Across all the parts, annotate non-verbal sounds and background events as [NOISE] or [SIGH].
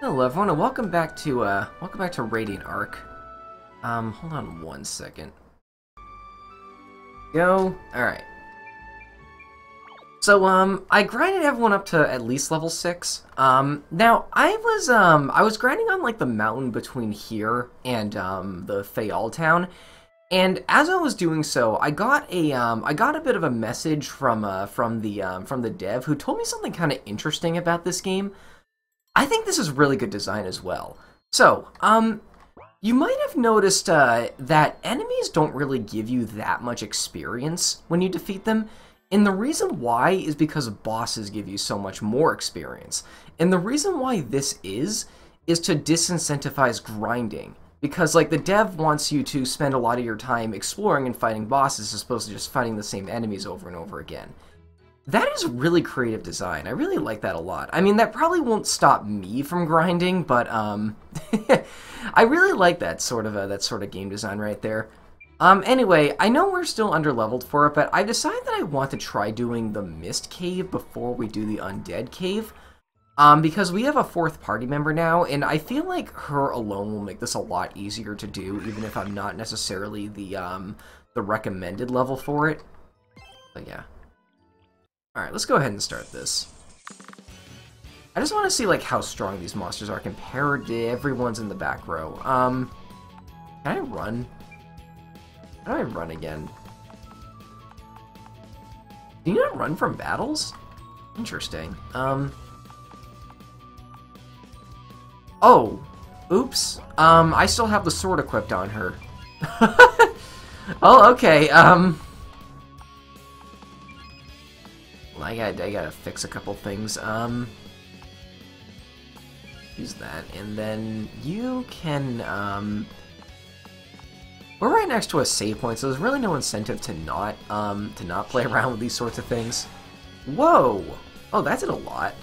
Hello everyone and welcome back to uh welcome back to Radiant Arc. Um hold on one second. Go. Alright. So um I grinded everyone up to at least level 6. Um now I was um I was grinding on like the mountain between here and um the Fayal town. And as I was doing so, I got a um, I got a bit of a message from uh, from the um, from the dev who told me something kind of interesting about this game. I think this is really good design as well. So, um, you might have noticed uh, that enemies don't really give you that much experience when you defeat them. And the reason why is because bosses give you so much more experience. And the reason why this is, is to disincentivize grinding. Because, like, the dev wants you to spend a lot of your time exploring and fighting bosses as opposed to just fighting the same enemies over and over again. That is really creative design. I really like that a lot. I mean, that probably won't stop me from grinding, but um, [LAUGHS] I really like that sort of uh, that sort of game design right there. Um, anyway, I know we're still underleveled for it, but I decided that I want to try doing the Mist Cave before we do the Undead Cave. Um, because we have a fourth party member now, and I feel like her alone will make this a lot easier to do, even if I'm not necessarily the, um, the recommended level for it. But yeah. Alright, let's go ahead and start this. I just want to see, like, how strong these monsters are compared to everyone's in the back row. Um, can I run? How do I run again? Do you not run from battles? Interesting. Um... Oh! Oops. Um, I still have the sword equipped on her. [LAUGHS] oh, okay, um... I got I gotta fix a couple things. Um, use that, and then you can. Um, we're right next to a save point, so there's really no incentive to not um to not play [LAUGHS] around with these sorts of things. Whoa! Oh, that did a lot.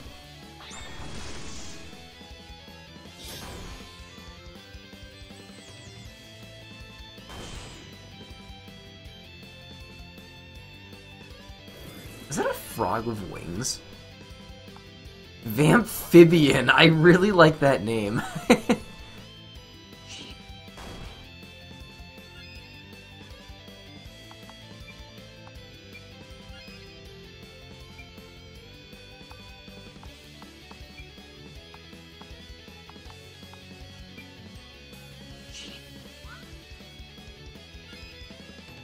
Is that a frog with wings? Vamphibian! I really like that name. [LAUGHS]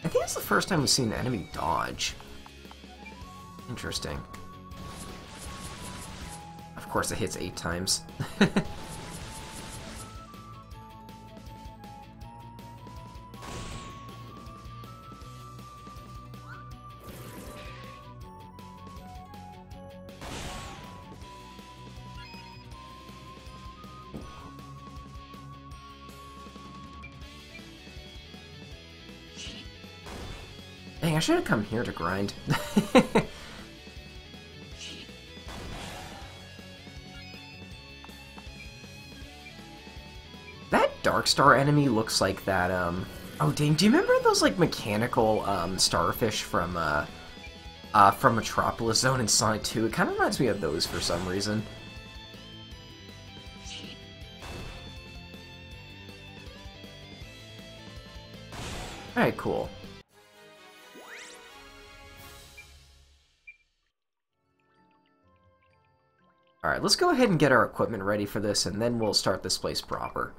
I think it's the first time we've seen an enemy dodge. Interesting. Of course it hits eight times. [LAUGHS] I should have come here to grind. [LAUGHS] that Darkstar enemy looks like that, um... Oh, dang, do you remember those, like, mechanical, um, starfish from, uh... Uh, from Metropolis Zone in Sonic 2? It kind of reminds me of those for some reason. Alright, cool. Alright, let's go ahead and get our equipment ready for this, and then we'll start this place proper.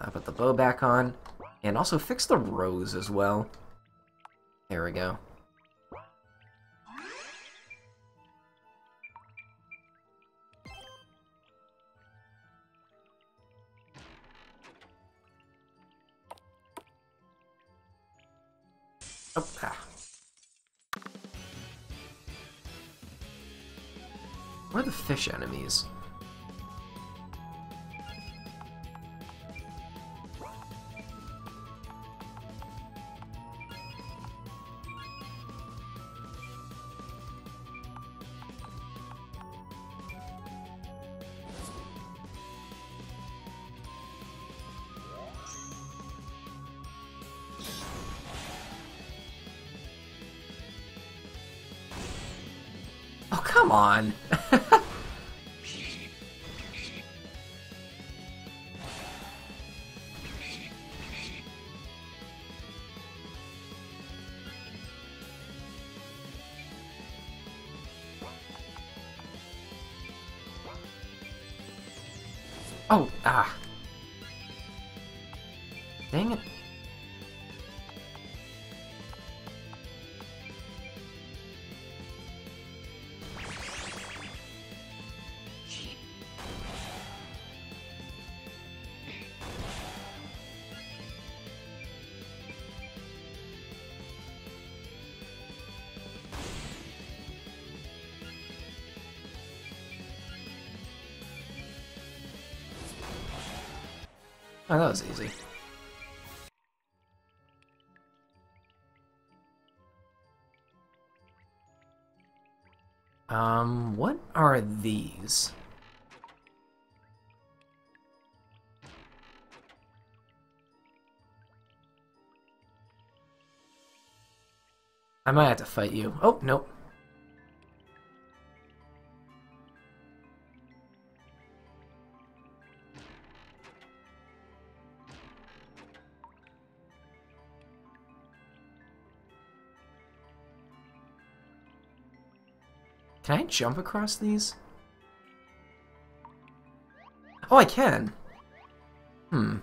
I'll put the bow back on, and also fix the rose as well. There we go. Come on. [LAUGHS] oh, ah. Oh, that was easy. Um, what are these? I might have to fight you. Oh, nope. Can I jump across these? Oh, I can. Hmm.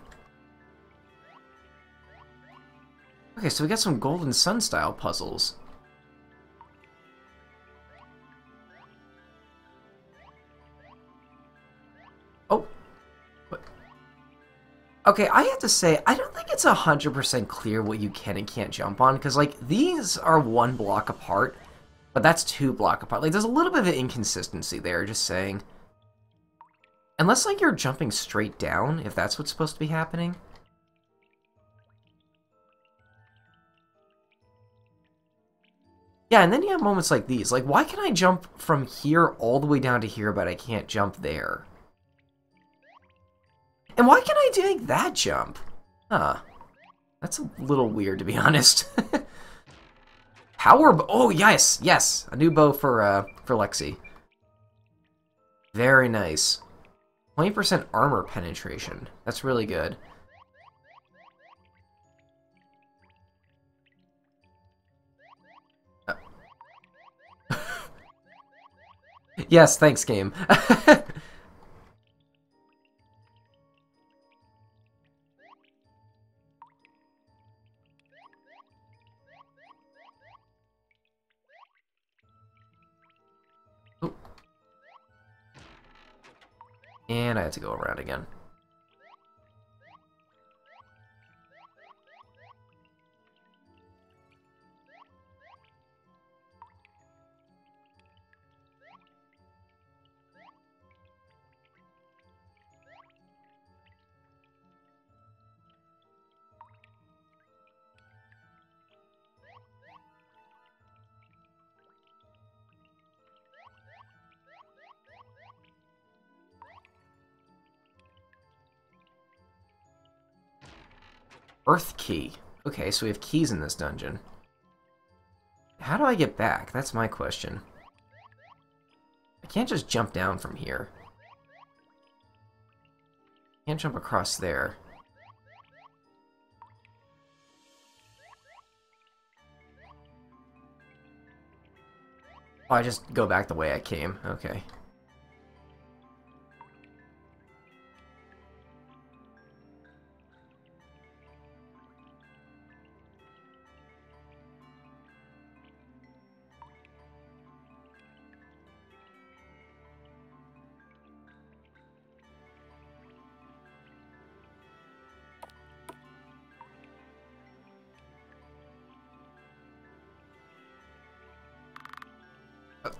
Okay, so we got some Golden Sun style puzzles. Oh. What? Okay, I have to say, I don't think it's 100% clear what you can and can't jump on, because, like, these are one block apart, but that's two block apart. Like, there's a little bit of inconsistency there, just saying. Unless, like, you're jumping straight down, if that's what's supposed to be happening. Yeah, and then you have moments like these. Like, why can I jump from here all the way down to here, but I can't jump there? And why can I do that jump? Huh. That's a little weird, to be [LAUGHS] honest. Power Oh, yes, yes. A new bow for, uh, for Lexie. Very nice. 20% armor penetration. That's really good. Uh. [LAUGHS] yes, thanks, game. [LAUGHS] And I had to go around again. Earth key. Okay, so we have keys in this dungeon. How do I get back? That's my question. I can't just jump down from here. Can't jump across there. Oh, I just go back the way I came. Okay.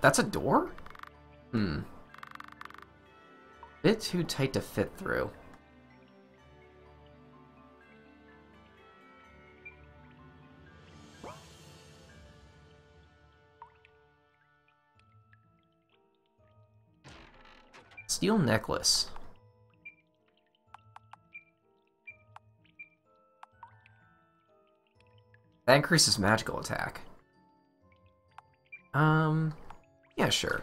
That's a door? Hmm. Bit too tight to fit through. Steel necklace. That increases magical attack. Um, yeah, sure.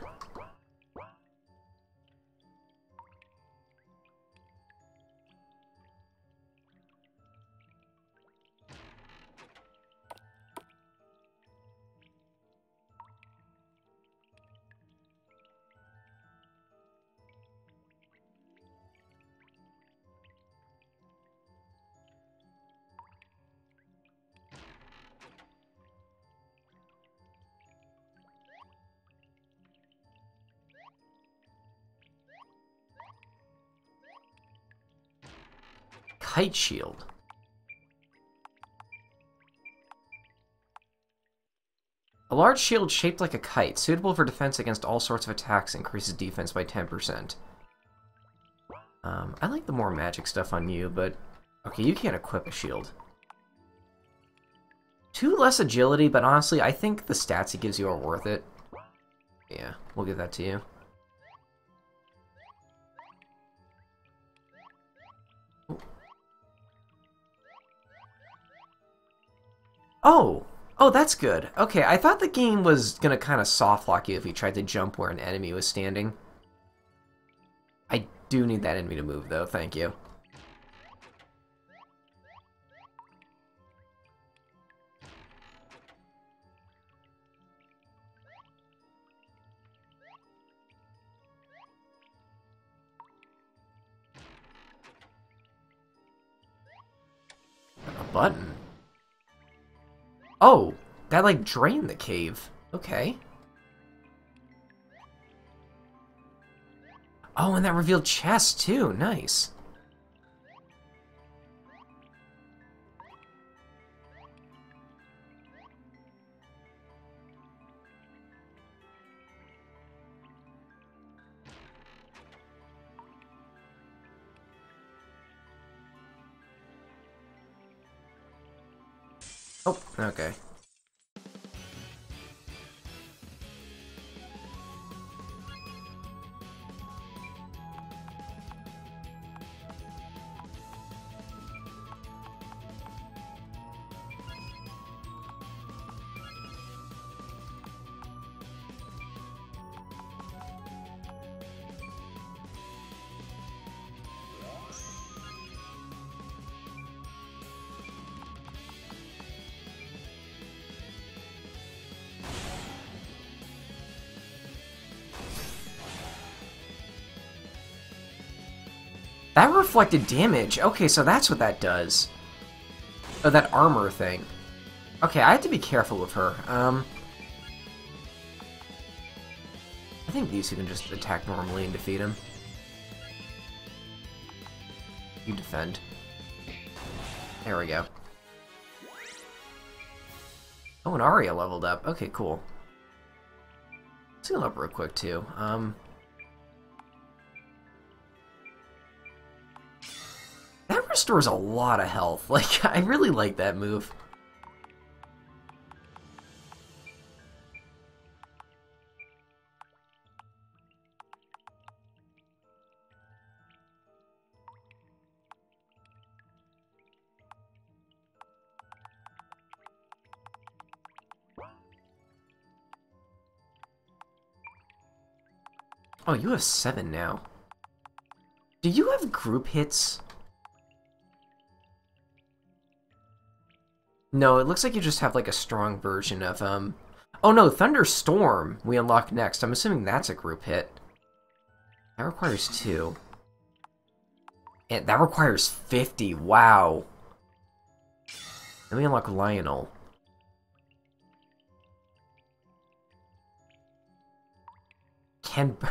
Kite shield. A large shield shaped like a kite, suitable for defense against all sorts of attacks, increases defense by 10%. Um, I like the more magic stuff on you, but... Okay, you can't equip a shield. Two less agility, but honestly, I think the stats he gives you are worth it. Yeah, we'll give that to you. Oh! Oh, that's good. Okay, I thought the game was gonna kind of soft lock you if you tried to jump where an enemy was standing. I do need that enemy to move, though. Thank you. That like drained the cave. Okay. Oh, and that revealed chest too. Nice. Oh, okay. That reflected damage. Okay, so that's what that does. Oh, that armor thing. Okay, I have to be careful with her. Um, I think these two can just attack normally and defeat him. You defend. There we go. Oh, and Aria leveled up. Okay, cool. Let's heal up real quick, too. Um, restores a lot of health. [LAUGHS] Like, I really like that move. Oh, you have seven now. Do you have group hits? No, it looks like you just have like a strong version of um Oh no, Thunderstorm we unlock next. I'm assuming that's a group hit. That requires two. And that requires 50. Wow. Let me unlock Lionel. Can... [LAUGHS]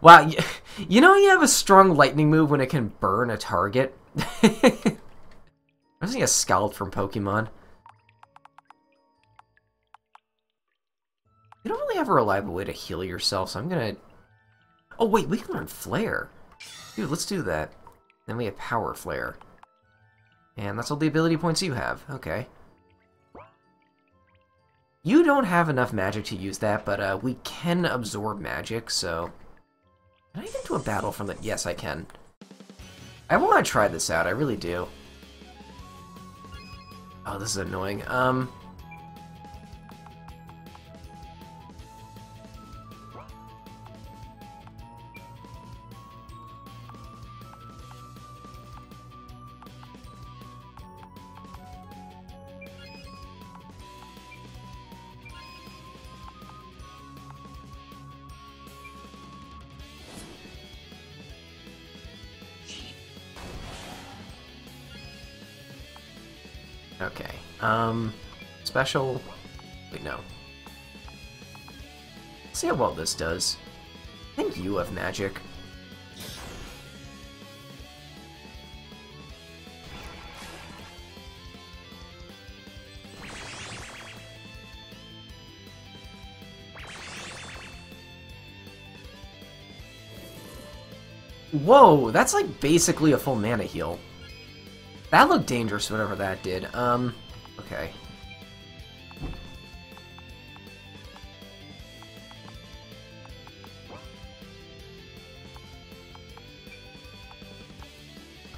Wow, you, [LAUGHS] you know you have a strong lightning move when it can burn a target? [LAUGHS] I'm using a Scald from Pokemon. You don't really have a reliable way to heal yourself, so I'm gonna... Oh wait, we can learn Flare. Dude, let's do that. Then we have Power Flare. And that's all the ability points you have. Okay. You don't have enough magic to use that, but uh, we can absorb magic, so... Can I get into a battle from the... Yes, I can. I want to try this out, I really do. Oh, this is annoying. Um... Okay. Um, special. Wait, no. Let's see how well this does. I think you have magic. Whoa, that's like basically a full mana heal. That looked dangerous, whatever that did. Um, okay.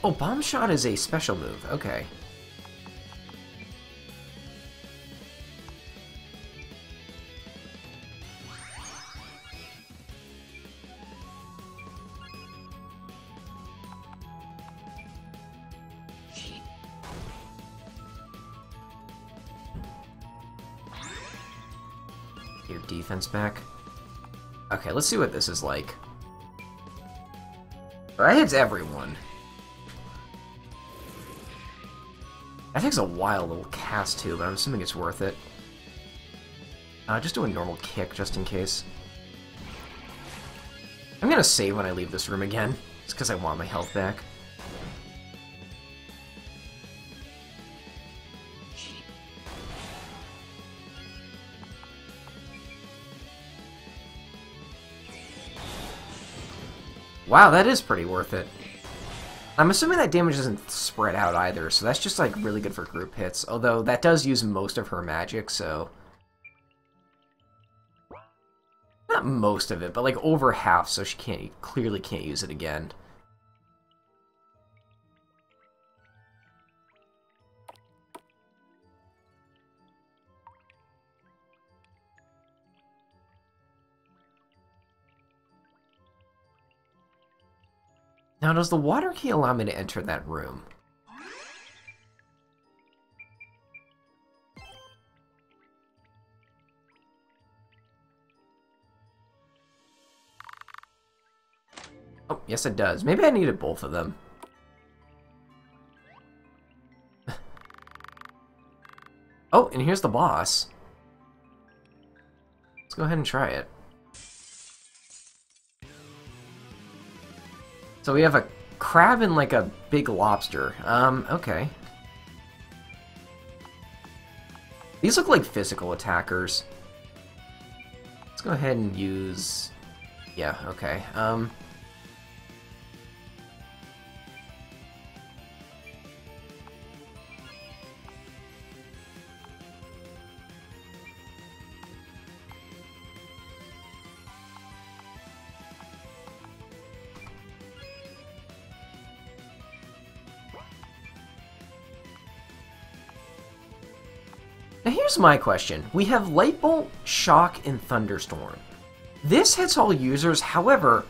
Oh, Bomb Shot is a special move. Okay. Defense back. Okay, let's see what this is like. That hits everyone. That takes a while to cast too, but I'm assuming it's worth it. Uh, just do a normal kick, just in case. I'm gonna save when I leave this room again, It's because I want my health back. Wow, that is pretty worth it. I'm assuming that damage doesn't spread out either, so that's just like really good for group hits. Although that does use most of her magic, so... Not most of it, but like over half, so she can't clearly can't use it again. Now, does the water key allow me to enter that room? Oh, yes it does. Maybe I needed both of them. [LAUGHS] oh, and here's the boss. Let's go ahead and try it. So we have a crab and like a big lobster. Um, okay. These look like physical attackers. Let's go ahead and use... Yeah, okay. Um... here's my question. We have Light Bolt, Shock, and Thunderstorm. This hits all users, however,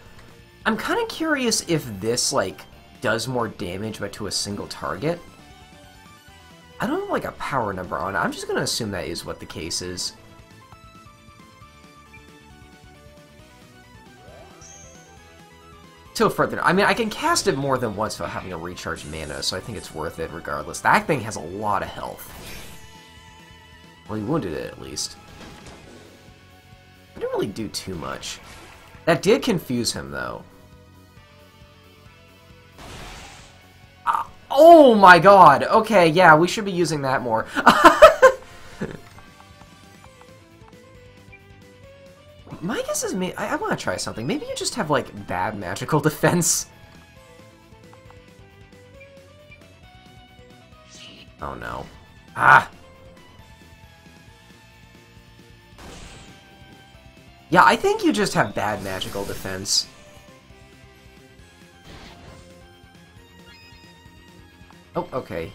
I'm kind of curious if this, like, does more damage but to a single target. I don't have, like, a power number on it. I'm just going to assume that is what the case is. Till further, I mean, I can cast it more than once without having to recharge mana, so I think it's worth it regardless. That thing has a lot of health. Well, he wounded it, at least. I didn't really do too much. That did confuse him, though. Uh, oh my god! Okay, yeah, we should be using that more. [LAUGHS] my guess is, me. I, I want to try something. Maybe you just have, like, bad magical [LAUGHS] defense. Oh no. Ah! Yeah, I think you just have bad magical defense. Oh, okay.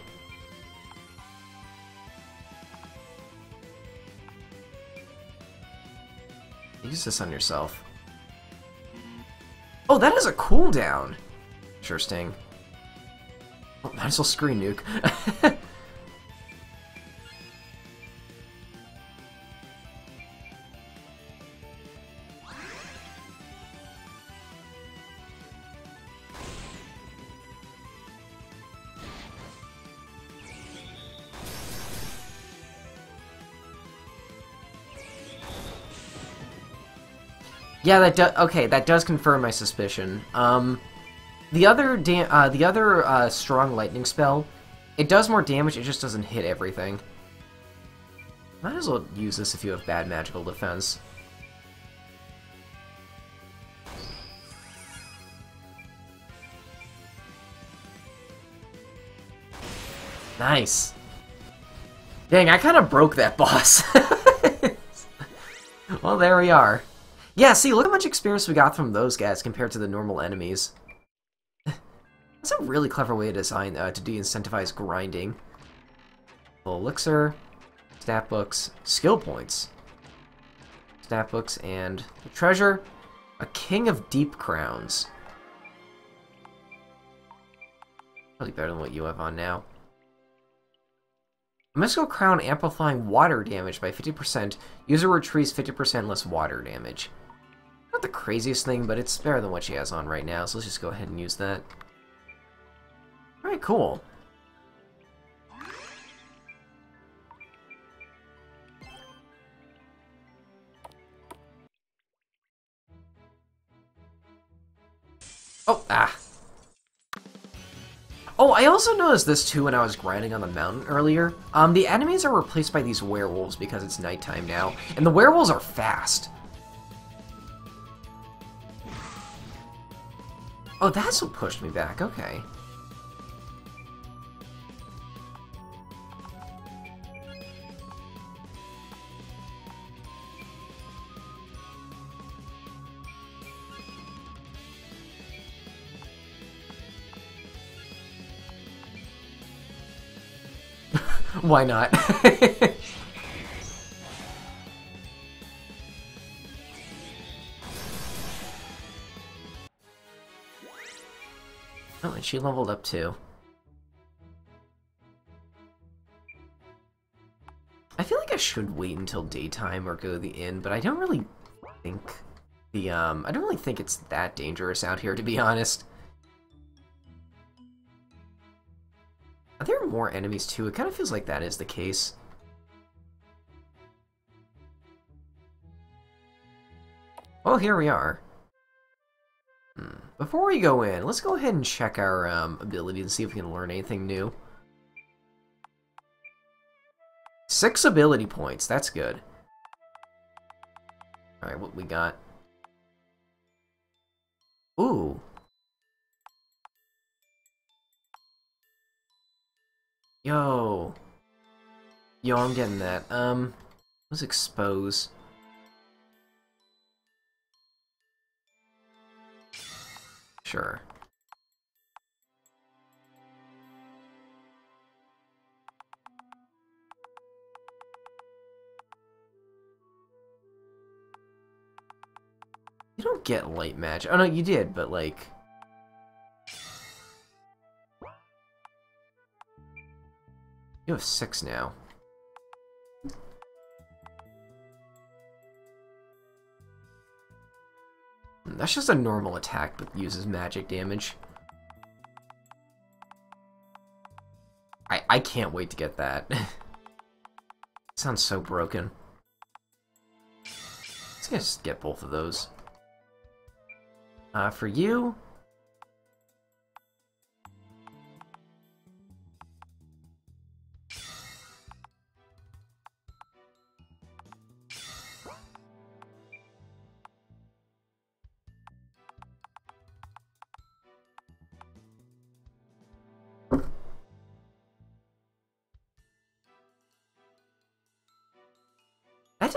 Use this on yourself. Oh, that is a cooldown! Sure sting. Oh, might as well screen nuke. [LAUGHS] Yeah, that does. okay. That does confirm my suspicion. Um, the other da- uh, the other uh, strong lightning spell, it does more damage. It just doesn't hit everything. Might as well use this if you have bad magical defense. Nice. Dang, I kind of broke that boss. [LAUGHS] well, there we are. Yeah, see, look how much experience we got from those guys compared to the normal enemies. [LAUGHS] That's a really clever way to design uh, to de-incentivize grinding. Elixir, stat books, skill points, stat books, and treasure, a king of deep crowns. Probably better than what you have on now. A mystical crown amplifying water damage by 50%. User retrieves 50% less water damage. Not the craziest thing, but it's better than what she has on right now, so let's just go ahead and use that. Alright, cool. Oh, ah. Oh, I also noticed this too when I was grinding on the mountain earlier. Um, the enemies are replaced by these werewolves because it's nighttime now, and the werewolves are fast. Oh, that's what pushed me back, okay. [LAUGHS] Why not? [LAUGHS] she leveled up too. I feel like I should wait until daytime or go to the inn, but I don't really think the, um, I don't really think it's that dangerous out here, to be honest. There are there more enemies too? It kind of feels like that is the case. Oh, here we are. Before we go in, let's go ahead and check our um, ability and see if we can learn anything new. Six ability points, that's good. Alright, what we got? Ooh, Yo. Yo, I'm getting that. Um, let's expose. Sure. You don't get light magic. Oh no, you did, but like... You have six now. That's just a normal attack, but uses magic damage. I, I can't wait to get that. [LAUGHS] sounds so broken. Let's just get both of those. Uh, for you,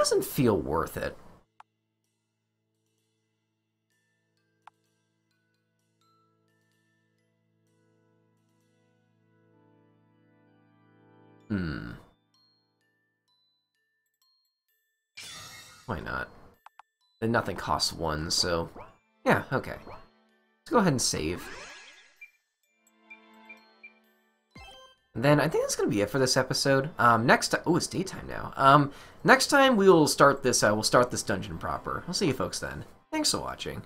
doesn't feel worth it. Hmm. Why not? And nothing costs one, so... Yeah, okay. Let's go ahead and save. Then I think that's going to be it for this episode. Um, next time... Oh, it's daytime now. Um, next time we will start this, uh, we'll start this dungeon proper. I'll see you folks then. Thanks for watching.